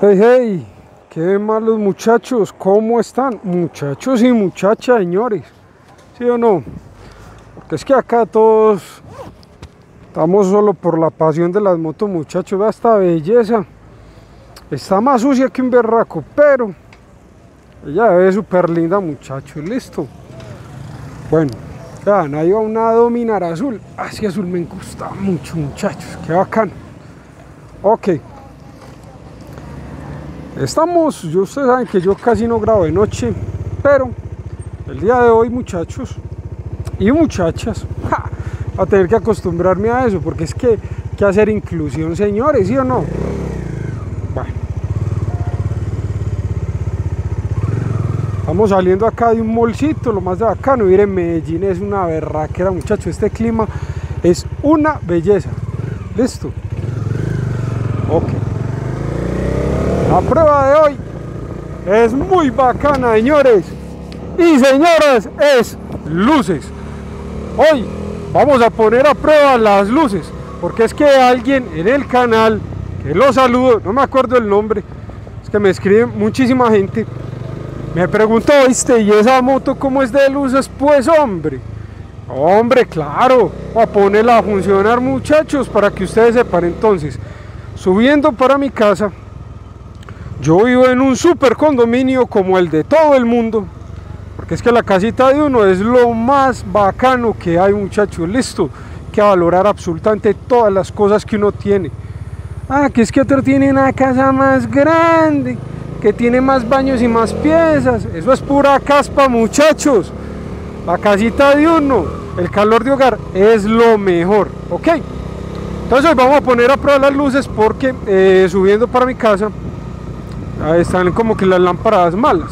Hey, hey, qué malos muchachos, ¿cómo están? Muchachos y muchachas, señores, ¿sí o no? Porque es que acá todos estamos solo por la pasión de las motos, muchachos, vea esta belleza. Está más sucia que un berraco, pero ella ve súper linda, muchachos, listo. Bueno, vean, ahí va una Dominar azul. Así azul me gusta mucho, muchachos, qué bacán. Ok. Estamos, yo ustedes saben que yo casi no grabo de noche, pero el día de hoy, muchachos y muchachas, va a tener que acostumbrarme a eso, porque es que que hacer inclusión, señores, ¿sí o no? Bueno. Estamos saliendo acá de un molcito, lo más de bacano, ir en Medellín es una berraquera, muchachos, este clima es una belleza. ¿Listo? Ok. La prueba de hoy es muy bacana, señores y señoras, es luces. Hoy vamos a poner a prueba las luces, porque es que alguien en el canal, que lo saludo, no me acuerdo el nombre, es que me escribe muchísima gente, me preguntó, ¿viste? ¿Y esa moto cómo es de luces? Pues hombre, hombre, claro, a ponerla a funcionar muchachos, para que ustedes sepan entonces, subiendo para mi casa, yo vivo en un super condominio como el de todo el mundo, porque es que la casita de uno es lo más bacano que hay, muchachos. Listo, que valorar absolutamente todas las cosas que uno tiene. Ah, que es que otro tiene una casa más grande, que tiene más baños y más piezas. Eso es pura caspa, muchachos. La casita de uno, el calor de hogar es lo mejor, ¿ok? Entonces vamos a poner a prueba las luces porque eh, subiendo para mi casa Están como que las lámparas malas.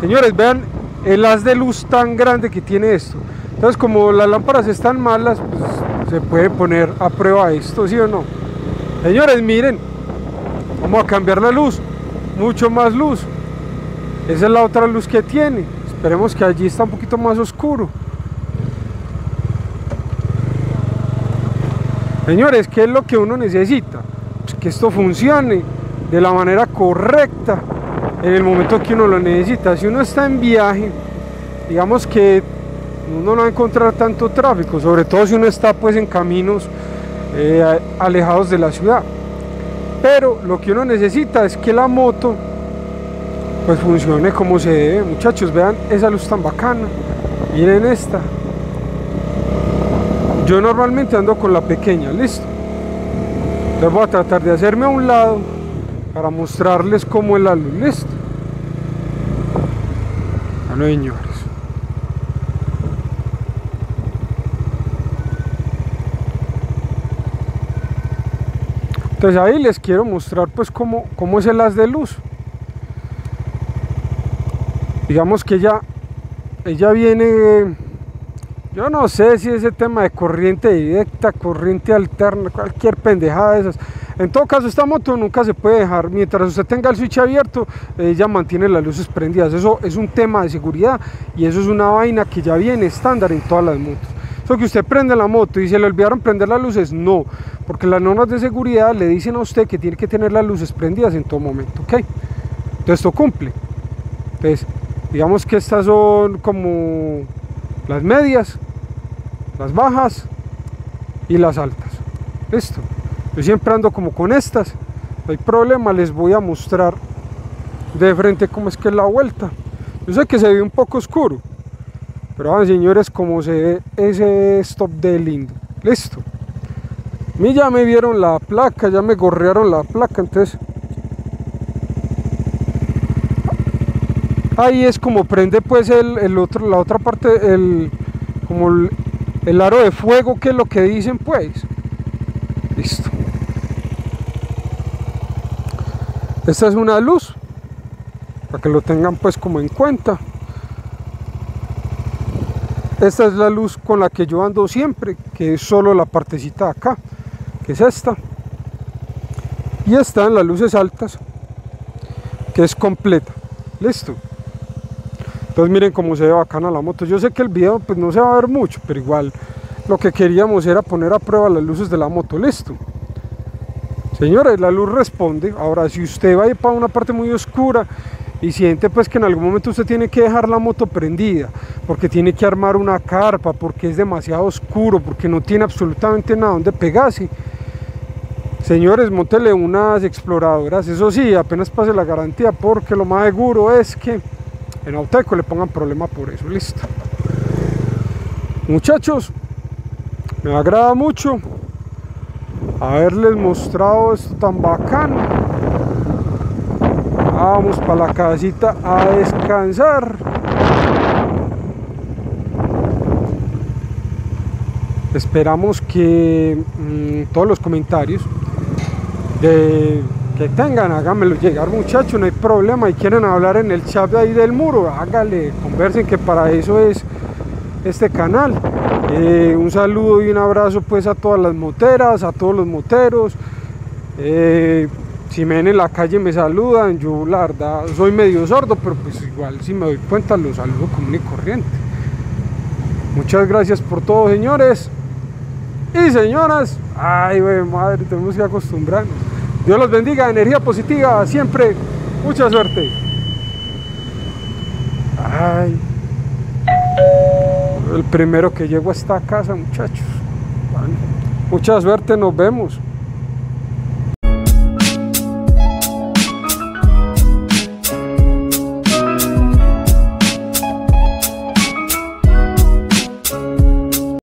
Señores, vean el haz de luz tan grande que tiene esto. Entonces, como las lámparas están malas, pues, se puede poner a prueba esto, ¿sí o no? Señores, miren, vamos a cambiar la luz, mucho más luz. Esa es la otra luz que tiene. Esperemos que allí está un poquito más oscuro. Señores, ¿qué es lo que uno necesita? Pues que esto funcione de la manera correcta en el momento que uno lo necesita. Si uno está en viaje, digamos que uno no va a encontrar tanto tráfico, sobre todo si uno está pues en caminos eh, alejados de la ciudad. Pero lo que uno necesita es que la moto pues funcione como se debe. Muchachos, vean esa luz tan bacana. Miren esta. Yo normalmente ando con la pequeña, listo. Entonces voy a tratar de hacerme a un lado para mostrarles cómo es la luz. Listo. Bueno, señores. Entonces ahí les quiero mostrar pues cómo, cómo es el haz de luz. Digamos que ella, ella viene, yo no sé si ese tema de corriente directa, corriente alterna, cualquier pendejada de esas. En todo caso, esta moto nunca se puede dejar, mientras usted tenga el switch abierto, ella mantiene las luces prendidas. Eso es un tema de seguridad y eso es una vaina que ya viene estándar en todas las motos. Eso que usted prende la moto y se le olvidaron prender las luces, no, porque las normas de seguridad le dicen a usted que tiene que tener las luces prendidas en todo momento, ¿ok? Entonces esto cumple. Entonces, digamos que estas son como las medias, las bajas y las altas. Listo. Yo siempre ando como con estas. No hay problema, les voy a mostrar de frente cómo es que es la vuelta. Yo sé que se ve un poco oscuro, pero van señores, como se ve ese stop de lindo. Listo. A mí ya me vieron la placa, ya me gorrearon la placa, entonces ahí es como prende pues el, el otro, la otra parte, el, como el, el aro de fuego, que es lo que dicen pues. Listo. Esta es una luz, para que lo tengan pues como en cuenta. Esta es la luz con la que yo ando siempre, que es solo la partecita de acá, que es esta. Y están las luces altas, que es completa. Listo. Entonces miren cómo se ve bacana la moto. Yo sé que el video pues no se va a ver mucho, pero igual lo que queríamos era poner a prueba las luces de la moto. Listo. Señores, la luz responde. Ahora, si usted va para una parte muy oscura y siente pues que en algún momento usted tiene que dejar la moto prendida, porque tiene que armar una carpa, porque es demasiado oscuro, porque no tiene absolutamente nada donde pegarse. Señores, montele unas exploradoras, eso sí, apenas pase la garantía, porque lo más seguro es que en Auteco le pongan problema por eso, listo. Muchachos, me agrada mucho haberles mostrado esto tan bacano. Vamos para la casita a descansar. Esperamos que mmm, todos los comentarios de, que tengan, háganmelo llegar muchachos, no hay problema. Y quieren hablar en el chat de ahí del muro, hágale, conversen que para eso es este canal. Eh, un saludo y un abrazo pues a todas las moteras, a todos los moteros. Si me ven en la calle me saludan, yo la verdad soy medio sordo, pero pues igual si me doy cuenta los saludo común y corriente. Muchas gracias por todo señores y señoras. Ay, madre, tenemos que acostumbrarnos. Dios los bendiga, energía positiva, siempre. Mucha suerte. Ay. El primero que llego a esta casa, muchachos. Bueno, mucha suerte, nos vemos.